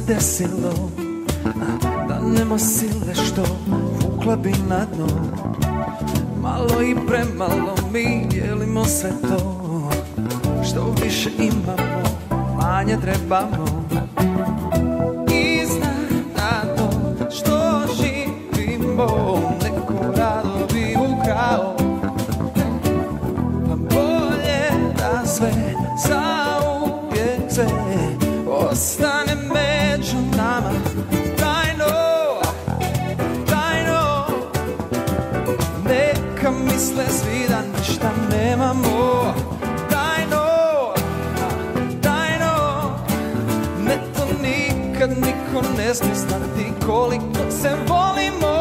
desilo Da nema sile što vukla bi na dno. Malo i premalo mi dijelimo sve to Što više imamo, manje trebamo. I znam da to što živimo Neko rado bi ukrao. Pa bolje da sve zauvijek sve Ostane Neka misle svi da ništa nemamo. Tajno, tajno. Ne to nikad niko ne smije znati Koliko se volimo.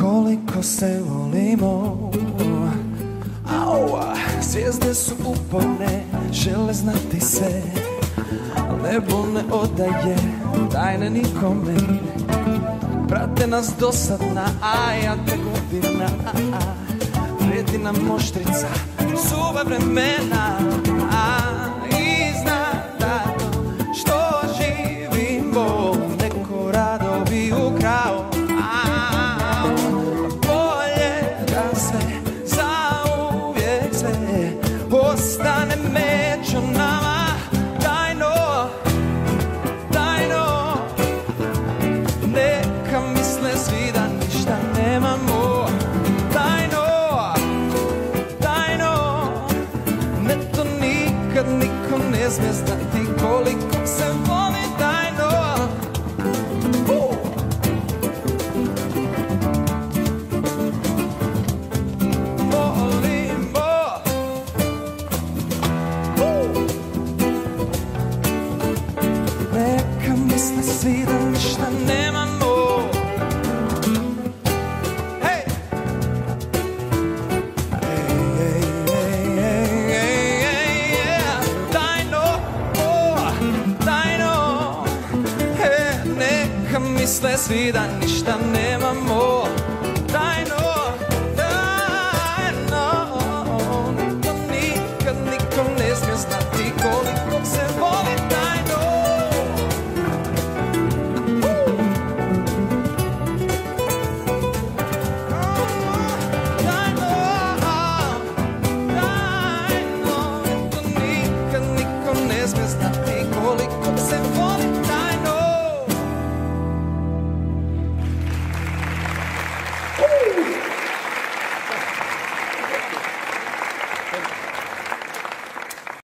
Koliko se volimo. Au, zvijezde su uporne, žele znati Al nebo ne odaje tajne nikome Prate nas dosadna, a ja te godina Prijeti nam moštrica, suve vremena. A, I zna da to što živimo. Neko rado bi ukrao. A, Bolje da sve niko ne smije znati Koliko se voli tajno! Volimo! Neka misle svi da ništa nemamo misle svi da ništa nemamo